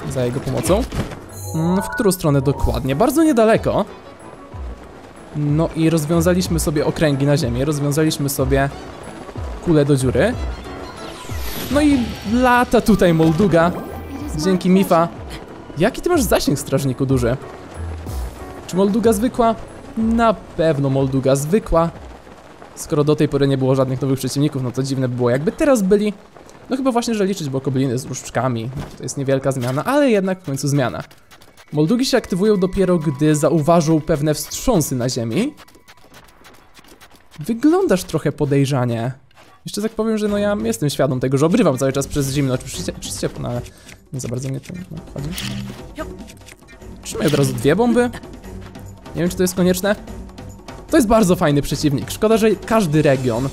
[SPEAKER 1] za jego pomocą. Mm, w którą stronę dokładnie? Bardzo niedaleko. No i rozwiązaliśmy sobie okręgi na ziemię, rozwiązaliśmy sobie kulę do dziury. No i lata tutaj Molduga. Dzięki Mifa. Jaki ty masz zasięg, strażniku duży? Czy Molduga zwykła? Na pewno Molduga zwykła. Skoro do tej pory nie było żadnych nowych przeciwników, no to dziwne by było jakby teraz byli. No chyba właśnie, że liczyć, bo kobliny z różdżkami. To jest niewielka zmiana, ale jednak w końcu zmiana. Moldugi się aktywują dopiero, gdy zauważą pewne wstrząsy na ziemi. Wyglądasz trochę podejrzanie. Jeszcze tak powiem, że no ja jestem świadom tego, że obrywam cały czas przez zimno, czy przez, przez ciepło, no ale nie za bardzo mnie to no, chodzi. Trzymaj od razu dwie bomby. Nie wiem, czy to jest konieczne. To jest bardzo fajny przeciwnik. Szkoda, że każdy region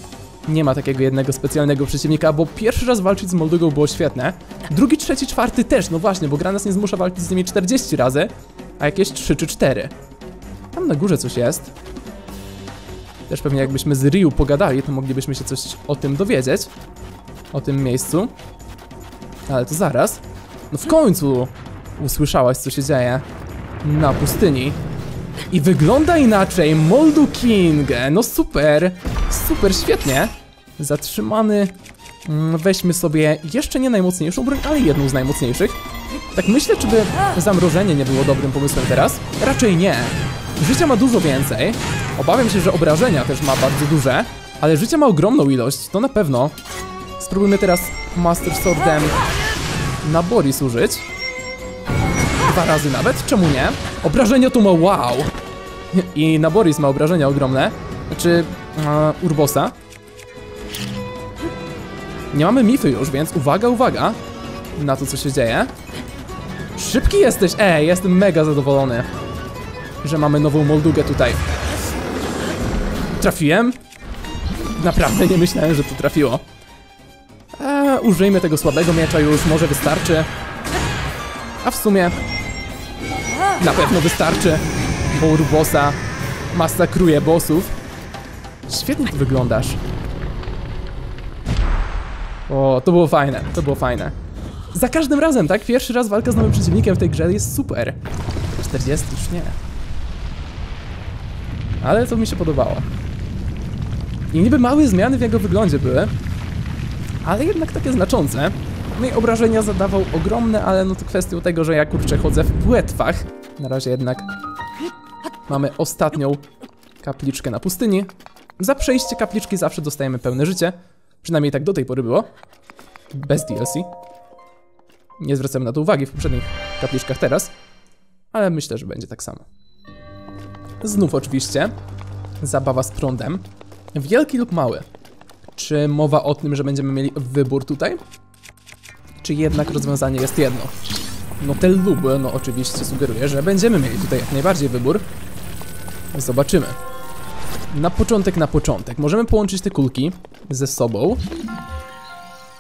[SPEAKER 1] nie ma takiego jednego specjalnego przeciwnika, bo pierwszy raz walczyć z Moldugą było świetne. Drugi, trzeci, czwarty też, no właśnie, bo gra nas nie zmusza walczyć z nimi 40 razy, a jakieś 3 czy 4. Tam na górze coś jest. Też pewnie jakbyśmy z Ryu pogadali, to moglibyśmy się coś o tym dowiedzieć. O tym miejscu. Ale to zaraz. No w końcu usłyszałaś, co się dzieje na pustyni. I wygląda inaczej, Moldu King, no super, super, świetnie. Zatrzymany, mm, weźmy sobie jeszcze nie najmocniejszą broń, ale jedną z najmocniejszych. Tak myślę, czy by zamrożenie nie było dobrym pomysłem teraz? Raczej nie. Życia ma dużo więcej, obawiam się, że obrażenia też ma bardzo duże, ale życia ma ogromną ilość, to na pewno. Spróbujmy teraz Master Swordem na Boris użyć. Dwa razy nawet, czemu nie? Obrażenia tu ma wow! I na Boris ma obrażenia ogromne. Znaczy, e, Urbosa. Nie mamy Mify już, więc uwaga, uwaga na to, co się dzieje. Szybki jesteś! Ej, jestem mega zadowolony, że mamy nową Moldugę tutaj. Trafiłem? Naprawdę nie myślałem, że to trafiło. Użyjmy tego słabego miecza już, może wystarczy. A w sumie na pewno wystarczy, bo Urbosa masakruje bossów. Świetnie tu wyglądasz. O, to było fajne, to było fajne. Za każdym razem, tak? Pierwszy raz walka z nowym przeciwnikiem w tej grze jest super. 40 już nie. Ale to mi się podobało. I niby małe zmiany w jego wyglądzie były, ale jednak takie znaczące. No i obrażenia zadawał ogromne, ale no to kwestią tego, że ja kurczę chodzę w płetwach. Na razie jednak mamy ostatnią kapliczkę na pustyni. Za przejście kapliczki zawsze dostajemy pełne życie. Przynajmniej tak do tej pory było. Bez DLC. Nie zwracamy na to uwagi w poprzednich kapliczkach teraz. Ale myślę, że będzie tak samo. Znów oczywiście zabawa z prądem. Wielki lub mały? Czy mowa o tym, że będziemy mieli wybór tutaj? Czy jednak rozwiązanie jest jedno? No ten lub, no oczywiście sugeruje, że będziemy mieli tutaj jak najbardziej wybór. Zobaczymy. Na początek, na początek. Możemy połączyć te kulki ze sobą.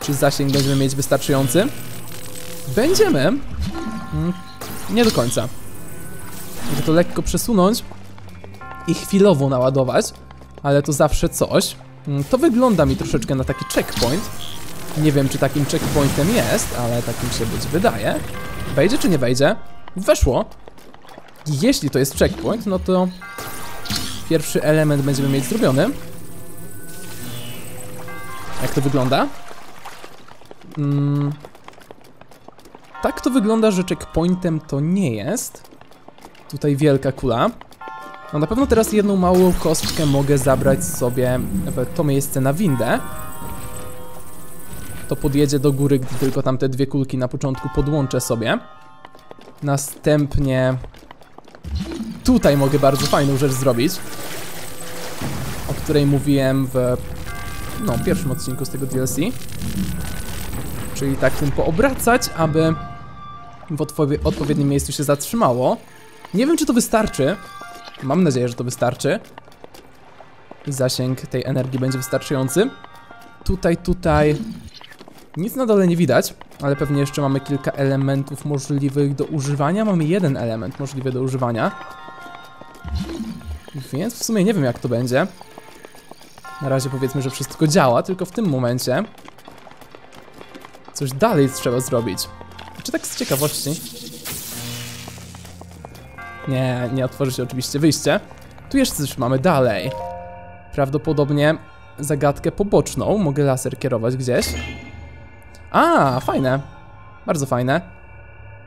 [SPEAKER 1] Czy zasięg będziemy mieć wystarczający? Będziemy. Mm, nie do końca. Mogę to lekko przesunąć i chwilowo naładować, ale to zawsze coś. Mm, To wygląda mi troszeczkę na taki checkpoint. Nie wiem, czy takim checkpointem jest, ale takim się być wydaje. Wejdzie czy nie wejdzie? Weszło. Jeśli to jest checkpoint, no to pierwszy element będziemy mieć zrobiony. Jak to wygląda? Mm. Tak to wygląda, że checkpointem to nie jest. Tutaj wielka kula. No na pewno teraz jedną małą kostkę mogę zabrać sobie w to miejsce na windę. To podjedzie do góry, gdy tylko tam te dwie kulki na początku podłączę sobie. Następnie tutaj mogę bardzo fajną rzecz zrobić, o której mówiłem w no, pierwszym odcinku z tego DLC. Czyli tak tym poobracać, aby w odpowie- odpowiednim miejscu się zatrzymało. Nie wiem, czy to wystarczy. Mam nadzieję, że to wystarczy. I zasięg tej energii będzie wystarczający. Tutaj, tutaj... Nic na dole nie widać, ale pewnie jeszcze mamy kilka elementów możliwych do używania. Mamy jeden element możliwy do używania. Więc w sumie nie wiem jak to będzie. Na razie powiedzmy, że wszystko działa, tylko w tym momencie coś dalej trzeba zrobić. Czy tak z ciekawości? Nie, nie otworzy się oczywiście wyjście. Tu jeszcze coś mamy dalej. Prawdopodobnie zagadkę poboczną. Mogę laser kierować gdzieś. A, fajne. Bardzo fajne.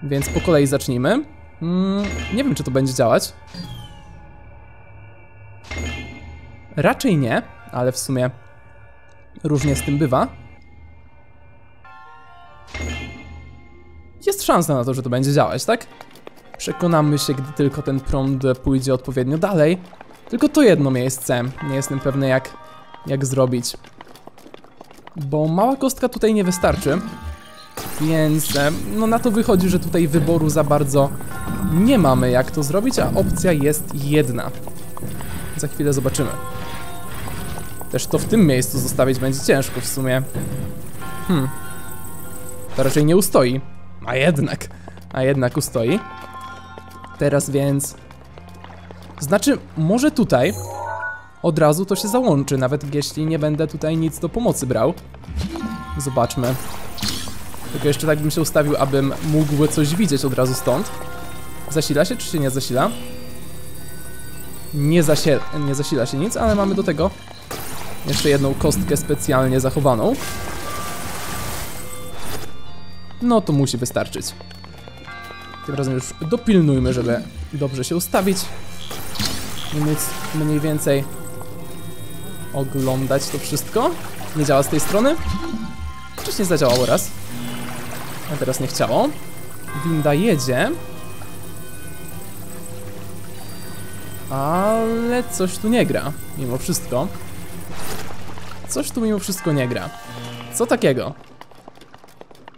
[SPEAKER 1] Więc po kolei zacznijmy. Mm, nie wiem, czy to będzie działać. Raczej nie, ale w sumie różnie z tym bywa. Jest szansa na to, że to będzie działać, tak? Przekonamy się, gdy tylko ten prąd pójdzie odpowiednio dalej. Tylko to jedno miejsce. Nie jestem pewny, jak, jak zrobić. Bo mała kostka tutaj nie wystarczy. Więc e, no na to wychodzi, że tutaj wyboru za bardzo nie mamy jak to zrobić, a opcja jest jedna. Za chwilę zobaczymy. Też to w tym miejscu zostawić będzie ciężko w sumie. Hmm. To raczej nie ustoi. A jednak. A jednak ustoi. Teraz więc... Znaczy, może tutaj od razu to się załączy, nawet jeśli nie będę tutaj nic do pomocy brał. Zobaczmy. Tylko jeszcze tak bym się ustawił, abym mógł coś widzieć od razu stąd. Zasila się, czy się nie zasila? Nie, zasie nie zasila się nic, ale mamy do tego jeszcze jedną kostkę specjalnie zachowaną. No to musi wystarczyć. Tym razem już dopilnujmy, żeby dobrze się ustawić. I móc mniej więcej oglądać to wszystko. Nie działa z tej strony. Wcześniej zadziałało raz. A teraz nie chciało. Winda jedzie. Ale coś tu nie gra, mimo wszystko. Coś tu mimo wszystko nie gra. Co takiego?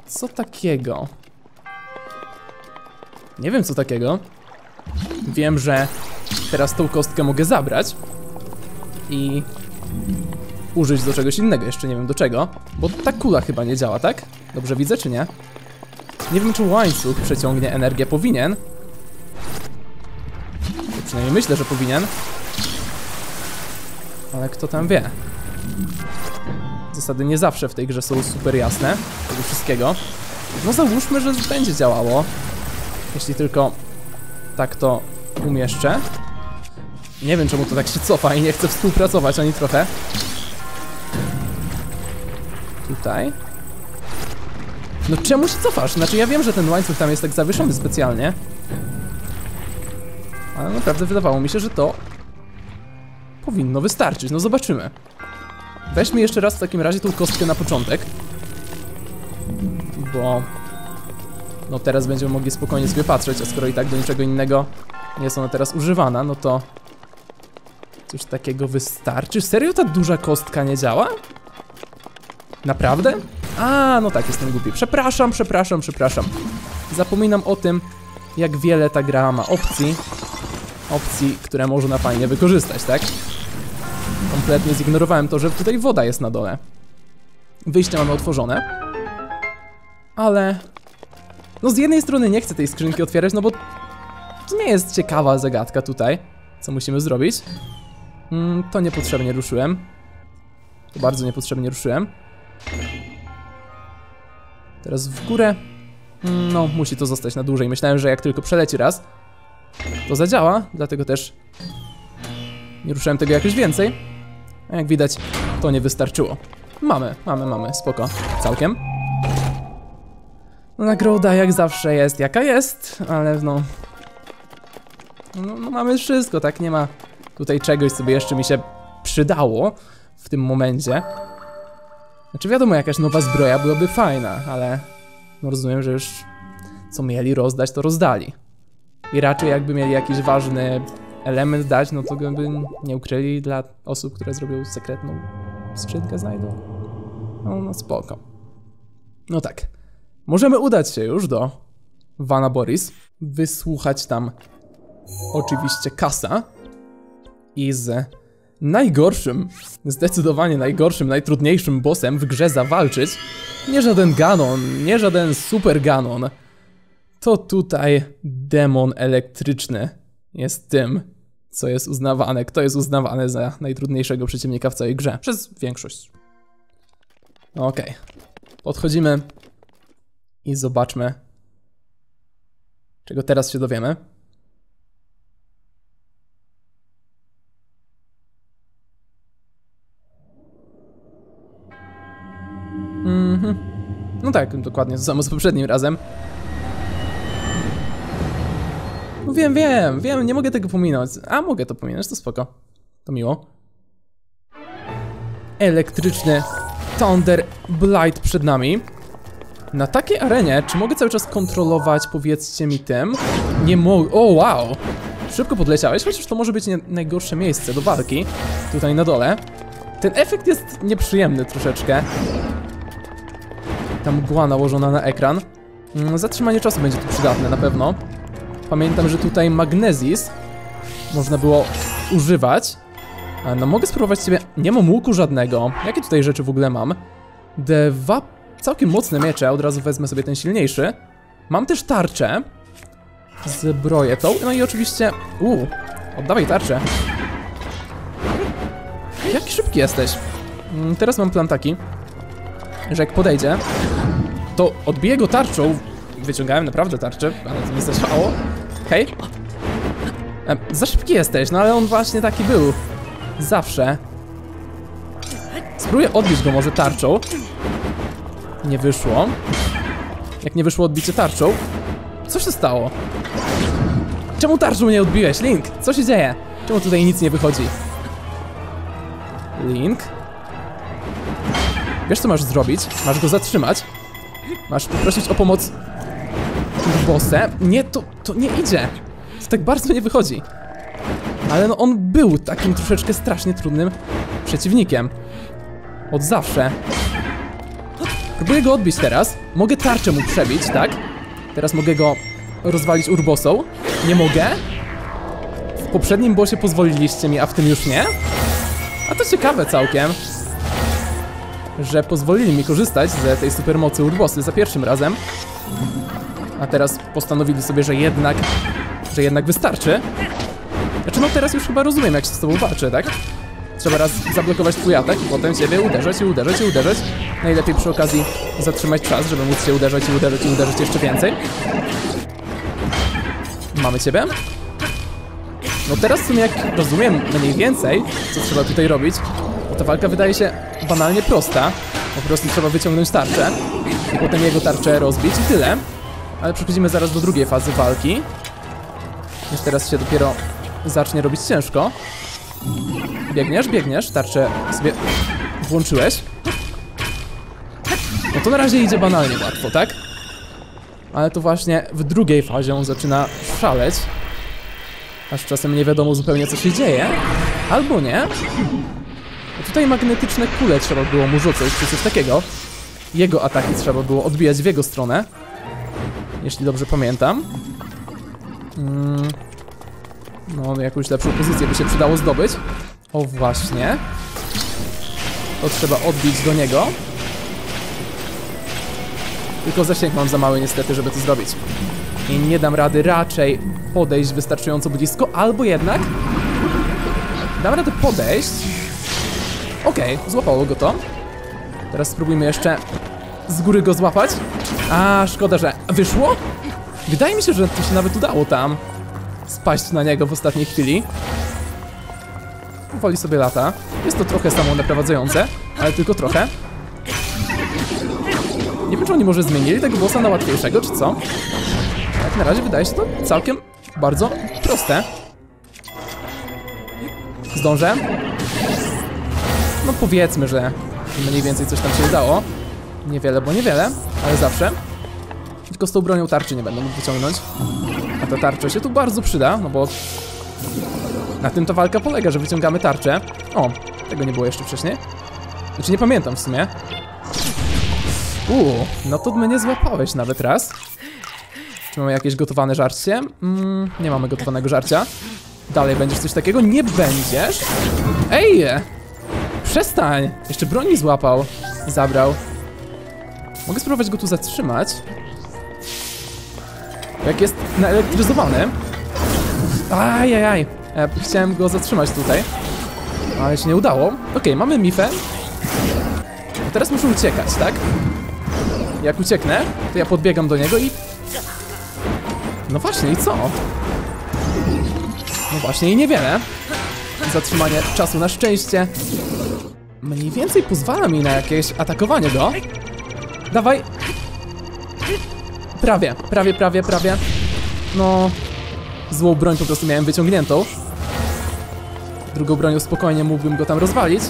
[SPEAKER 1] Co takiego? Nie wiem co takiego. Wiem, że teraz tą kostkę mogę zabrać i użyć do czegoś innego, jeszcze nie wiem do czego, bo ta kula chyba nie działa, tak? Dobrze widzę, czy nie? Nie wiem, czy łańcuch przeciągnie energię, powinien. To przynajmniej myślę, że powinien. Ale kto tam wie? Zasady nie zawsze w tej grze są super jasne, tego wszystkiego. No załóżmy, że będzie działało. Jeśli tylko tak to umieszczę. Nie wiem czemu to tak się cofa i nie chce współpracować ani trochę. Tutaj. No czemu się cofasz? Znaczy ja wiem, że ten łańcuch tam jest tak zawieszony specjalnie. Ale naprawdę wydawało mi się, że to powinno wystarczyć. No zobaczymy. Weźmy jeszcze raz w takim razie tą kostkę na początek. Bo... No teraz będziemy mogli spokojnie sobie patrzeć, a skoro i tak do niczego innego nie jest ona teraz używana, no to... Coś takiego wystarczy? Serio ta duża kostka nie działa? Naprawdę? A, no tak, jestem głupi. Przepraszam, przepraszam, przepraszam. Zapominam o tym, jak wiele ta gra ma opcji. opcji, które można fajnie wykorzystać, tak? Kompletnie zignorowałem to, że tutaj woda jest na dole. Wyjście mamy otworzone. Ale... No z jednej strony nie chcę tej skrzynki otwierać, no bo... To nie jest ciekawa zagadka tutaj. Co musimy zrobić? Mm, to niepotrzebnie ruszyłem. To bardzo niepotrzebnie ruszyłem. Teraz w górę. Mm, No, musi to zostać na dłużej. Myślałem, że jak tylko przeleci raz, to zadziała, dlatego też nie ruszyłem tego jakoś więcej. A jak widać, to nie wystarczyło. Mamy, mamy, mamy, spoko, całkiem. No, nagroda jak zawsze jest jaka jest, ale no... No, no mamy wszystko, tak? Nie ma tutaj czegoś, co by jeszcze mi się przydało w tym momencie. Znaczy wiadomo, jakaś nowa zbroja byłaby fajna, ale no rozumiem, że już co mieli rozdać, to rozdali. I raczej jakby mieli jakiś ważny element dać, no to by nie ukryli dla osób, które zrobią sekretną skrzynkę, znajdą. No, no spoko. No tak. Możemy udać się już do Vana Boris, wysłuchać tam oczywiście Kasa i z najgorszym, zdecydowanie najgorszym, najtrudniejszym bossem w grze zawalczyć. Nie żaden Ganon, nie żaden Super Ganon. To tutaj demon elektryczny jest tym, co jest uznawane, kto jest uznawany za najtrudniejszego przeciwnika w całej grze. Przez większość. Okej. Podchodzimy i zobaczmy, czego teraz się dowiemy. Mhm. No tak, dokładnie to samo z poprzednim razem. No wiem, wiem, wiem, nie mogę tego pominąć. A mogę to pominąć, to spoko. To miło. Elektryczny Thunder Blight przed nami. Na takiej arenie, czy mogę cały czas kontrolować, powiedzcie mi tym? Nie mogę. O, wow! Szybko podleciałeś, chociaż to może być najgorsze miejsce do walki. Tutaj na dole. Ten efekt jest nieprzyjemny troszeczkę. Ta mgła nałożona na ekran. Mm, Zatrzymanie czasu będzie tu przydatne na pewno. Pamiętam, że tutaj magnezis można było używać. No mogę spróbować sobie... Nie mam łuku żadnego. Jakie tutaj rzeczy w ogóle mam? Dwa całkiem mocne miecze, od razu wezmę sobie ten silniejszy. Mam też tarczę. Zbroję tą. No i oczywiście... Uuu, oddawaj tarczę. Jaki szybki jesteś. Mm, Teraz mam plan taki, że jak podejdzie, to odbiję go tarczą. Wyciągałem naprawdę tarczę, ale to nie zadziałało. Hej. E, za szybki jesteś, no ale on właśnie taki był. Zawsze. Spróbuję odbić go może tarczą. Nie wyszło. Jak nie wyszło odbicie tarczą. Co się stało? Czemu tarczą nie odbiłeś, Link? Co się dzieje? Czemu tutaj nic nie wychodzi? Link? Wiesz co masz zrobić? Masz go zatrzymać. Masz poprosić o pomoc bossę. Nie, to, to nie idzie. To tak bardzo nie wychodzi. Ale no on był takim troszeczkę strasznie trudnym przeciwnikiem. Od zawsze. Próbuję go odbić teraz. Mogę tarczę mu przebić, tak? Teraz mogę go rozwalić urbosą. Nie mogę. W poprzednim bossie pozwoliliście mi, a w tym już nie. A to ciekawe całkiem. Że pozwolili mi korzystać z tej supermocy urbosy za pierwszym razem. A teraz postanowili sobie, że jednak, że jednak wystarczy. Znaczy no teraz już chyba rozumiem jak się z tobą walczy, tak? Trzeba raz zablokować twój atak i potem ciebie uderzać i uderzać i uderzać. Najlepiej przy okazji zatrzymać czas, żeby móc się uderzać i uderzać i uderzać jeszcze więcej. Mamy ciebie. No teraz w sumie jak rozumiem mniej więcej, co trzeba tutaj robić, bo ta walka wydaje się banalnie prosta. Po prostu trzeba wyciągnąć tarczę i potem jego tarczę rozbić i tyle. Ale przechodzimy zaraz do drugiej fazy walki. Już teraz się dopiero zacznie robić ciężko. Biegniesz, biegniesz, tarczę sobie włączyłeś. No to na razie idzie banalnie łatwo, tak? Ale to właśnie w drugiej fazie on zaczyna szaleć. Aż czasem nie wiadomo zupełnie co się dzieje. Albo nie. No tutaj magnetyczne kule trzeba było mu rzucać, czy coś takiego. Jego ataki trzeba było odbijać w jego stronę. Jeśli dobrze pamiętam. Mm. No, jakąś lepszą pozycję by się przydało zdobyć. O, właśnie. To trzeba odbić do niego. Tylko zasięg mam za mały niestety, żeby to zrobić. I nie dam rady raczej podejść wystarczająco blisko, albo jednak... Dam radę podejść. Okej, złapało go to. Teraz spróbujmy jeszcze z góry go złapać. A, szkoda, że wyszło? Wydaje mi się, że to się nawet udało tam spaść na niego w ostatniej chwili. Powoli sobie lata. Jest to trochę samo naprowadzające, ale tylko trochę. Nie wiem, czy oni może zmienili tego bossa na łatwiejszego, czy co? Jak na razie wydaje się to całkiem bardzo proste. Zdążę? No powiedzmy, że mniej więcej coś tam się udało. Niewiele, bo niewiele, ale zawsze. Tylko z tą bronią tarczy nie będę mógł wyciągnąć. A ta tarcza się tu bardzo przyda, no bo na tym ta walka polega, że wyciągamy tarczę. O, tego nie było jeszcze wcześniej. Znaczy nie pamiętam w sumie. Uuu, no to mnie złapałeś nawet raz. Czy mamy jakieś gotowane żarcie? Mm, nie mamy gotowanego żarcia. Dalej będziesz coś takiego? Nie będziesz? Ej! Przestań! Jeszcze broni złapał. Zabrał. Mogę spróbować go tu zatrzymać. Jak jest naelektryzowany. Ajajaj. E, chciałem go zatrzymać tutaj. Ale się nie udało. Okej, mamy Mifę. A teraz muszę uciekać, tak? Jak ucieknę, to ja podbiegam do niego i... No właśnie, i co? No właśnie, i niewiele. Zatrzymanie czasu na szczęście. Mniej więcej pozwala mi na jakieś atakowanie go. Dawaj. Prawie, prawie, prawie, prawie. No... Złą broń po prostu miałem wyciągniętą. Drugą bronią spokojnie mógłbym go tam rozwalić.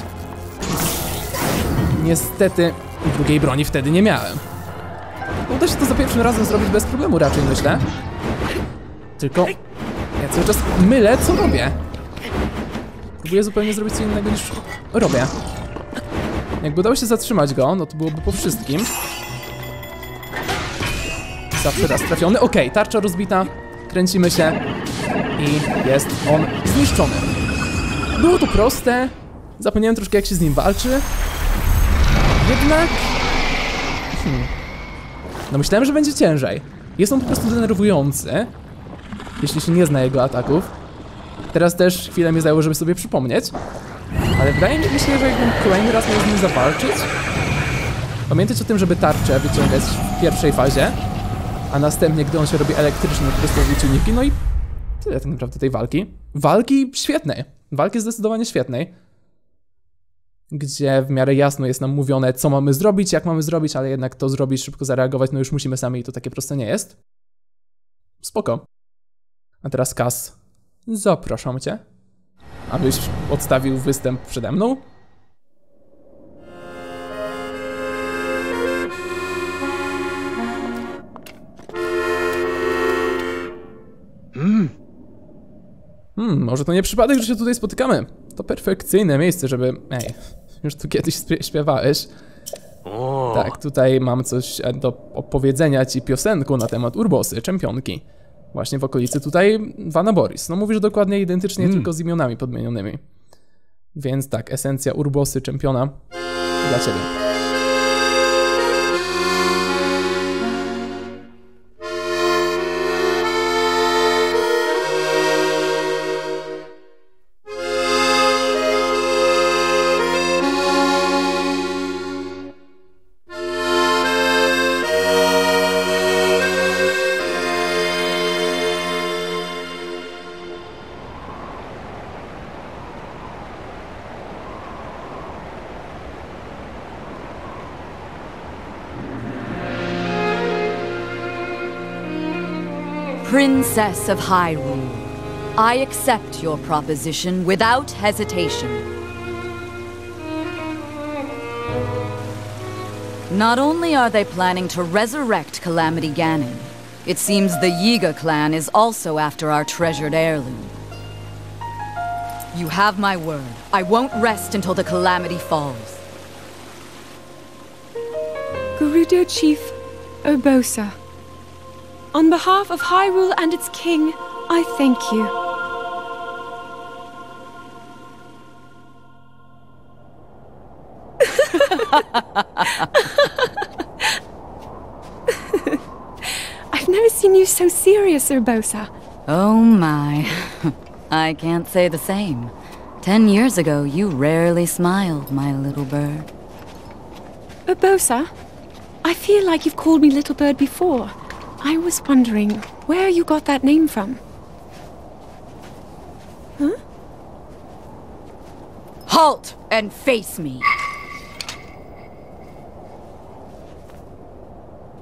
[SPEAKER 1] Niestety drugiej broni wtedy nie miałem. Uda się to za pierwszym razem zrobić bez problemu raczej, myślę. Tylko ja cały czas mylę, co robię. Próbuję zupełnie zrobić co innego niż robię. Jakby udało się zatrzymać go, no to byłoby po wszystkim. Zawsze raz trafiony. Okej, okay, tarcza rozbita. Kręcimy się. I jest on zniszczony. Było to proste. Zapomniałem troszkę jak się z nim walczy. Jednak... Hmm. No myślałem, że będzie ciężej. Jest on po prostu denerwujący. Jeśli się nie zna jego ataków. Teraz też chwilę mi zajęło, żeby sobie przypomnieć. Ale wydaje mi się, że jakbym kolejny raz miał z nim zawalczyć... Pamiętać o tym, żeby tarczę wyciągać w pierwszej fazie. A następnie, gdy on się robi elektryczny, po prostu czyniki. No i tyle tak naprawdę tej walki. Walki świetnej. Walki zdecydowanie świetnej gdzie w miarę jasno jest nam mówione, co mamy zrobić, jak mamy zrobić, ale jednak to zrobić, szybko zareagować, no już musimy sami i to takie proste nie jest. Spoko. A teraz Kas, zapraszam cię, abyś odstawił występ przede mną. Może to nie przypadek, że się tutaj spotykamy. To perfekcyjne miejsce, żeby... Ej, już tu kiedyś śpiewałeś. O. Tak, tutaj mam coś e, do opowiedzenia ci piosenku na temat Urbosy, czempionki. Właśnie w okolicy tutaj Vana Boris. No mówisz dokładnie identycznie, mm. tylko z imionami podmienionymi. Więc tak, esencja Urbosy, czempiona dla ciebie.
[SPEAKER 2] Princess of Hyrule, I accept your proposition without hesitation. Not only are they planning to resurrect Calamity Ganon, it seems the Yiga clan is also after our treasured heirloom. You have my word. I won't rest until the Calamity falls.
[SPEAKER 3] Gerudo Chief Urbosa. On behalf of Hyrule and its king, I thank you. I've never seen you so serious, Urbosa.
[SPEAKER 2] Oh my. I can't say the same. Ten years ago, you rarely smiled, my little bird.
[SPEAKER 3] Urbosa, I feel like you've called me little bird before. I was wondering where you got that name from. Huh?
[SPEAKER 2] Halt and face me.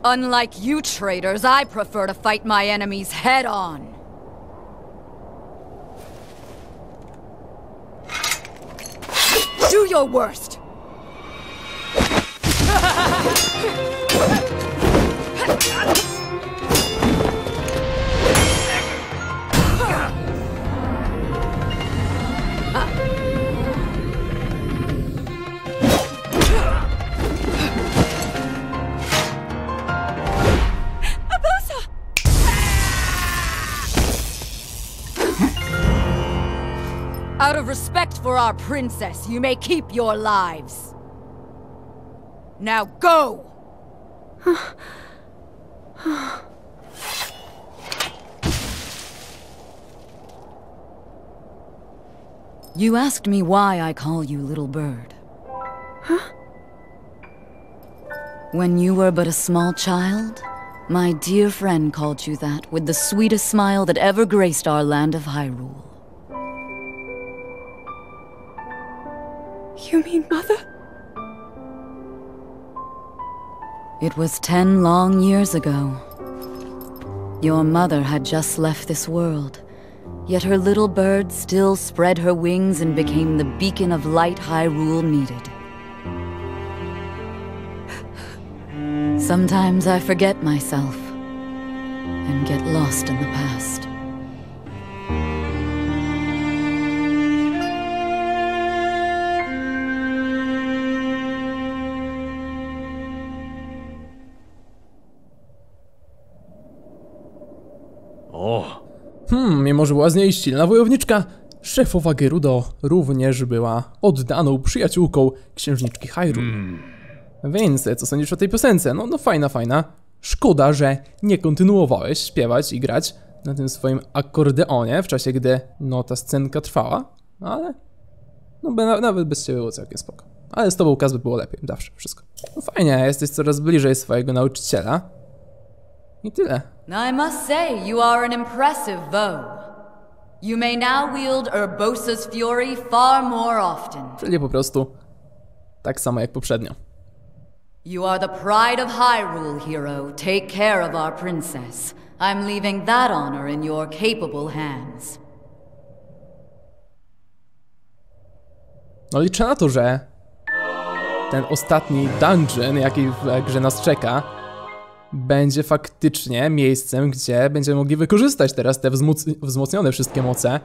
[SPEAKER 2] Unlike you traitors, I prefer to fight my enemies head on. Do your worst. Out of respect for our princess, you may keep your lives. Now go! you asked me why I call you Little Bird. Huh? When you were but a small child, my dear friend called you that with the sweetest smile that ever graced our land of Hyrule.
[SPEAKER 3] You mean Mother?
[SPEAKER 2] It was ten long years ago. Your mother had just left this world, yet her little bird still spread her wings and became the beacon of light Hyrule needed. Sometimes I forget myself and get lost in the past.
[SPEAKER 1] Hmm, mimo że była z niej silna wojowniczka, szefowa Gerudo również była oddaną przyjaciółką księżniczki Hyrule. Więc co sądzisz o tej piosence? No, no fajna, fajna. Szkoda, że nie kontynuowałeś śpiewać i grać na tym swoim akordeonie w czasie, gdy no ta scenka trwała, ale no nawet bez ciebie było całkiem spoko. Ale z tobą Kaz by było lepiej, zawsze, wszystko. No fajnie, jesteś coraz bliżej swojego nauczyciela. I tyle.
[SPEAKER 2] I must say, you are an impressive foe. You may now wield Urbosa's fury far more often.
[SPEAKER 1] Czyli po prostu tak samo jak poprzednio.
[SPEAKER 2] You are the pride of Hyrule, hero. Take care of our princess. I'm leaving that honor in your capable hands.
[SPEAKER 1] No liczę na to, że ten ostatni dungeon, jaki w grze nas czeka, będzie faktycznie miejscem, gdzie będziemy mogli wykorzystać teraz te wzmoc wzmocnione wszystkie moce,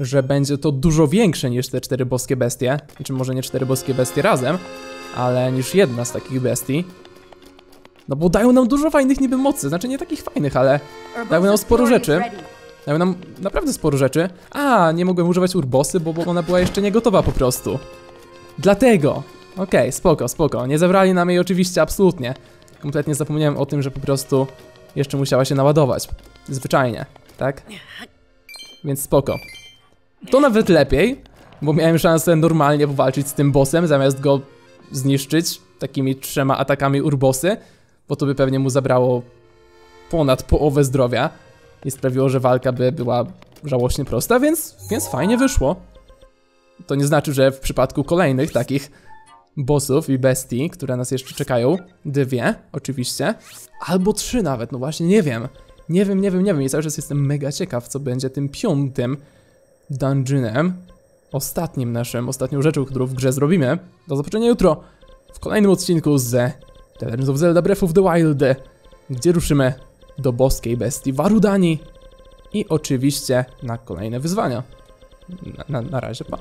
[SPEAKER 1] że będzie to dużo większe niż te cztery boskie bestie, znaczy może nie cztery boskie bestie razem, ale niż jedna z takich bestii. No bo dają nam dużo fajnych niby mocy, znaczy nie takich fajnych, ale dają nam sporo rzeczy. Dają nam naprawdę sporo rzeczy. A, nie mogłem używać urbosy, bo, ona była jeszcze nie gotowa po prostu. Dlatego. Okej, spoko, spoko. Nie zabrali nam jej oczywiście absolutnie. Kompletnie zapomniałem o tym, że po prostu jeszcze musiała się naładować. Zwyczajnie, tak? Więc spoko. To nawet lepiej, bo miałem szansę normalnie powalczyć z tym bossem, zamiast go zniszczyć takimi trzema atakami urbosy, bo to by pewnie mu zabrało ponad połowę zdrowia i sprawiło, że walka by była żałośnie prosta, więc, więc fajnie wyszło. To nie znaczy, że w przypadku kolejnych takich bossów i bestii, które nas jeszcze czekają, dwie oczywiście, albo trzy nawet, no właśnie nie wiem. Nie wiem, nie wiem, nie wiem i cały czas jestem mega ciekaw, co będzie tym piątym dungeonem, ostatnim naszym, ostatnią rzeczą, którą w grze zrobimy. Do zobaczenia jutro w kolejnym odcinku z The Legend of Zelda Breath of the Wild, gdzie ruszymy do boskiej bestii Warudani i oczywiście na kolejne wyzwania. Na, na, na razie, pa.